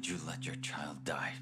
Would you let your child die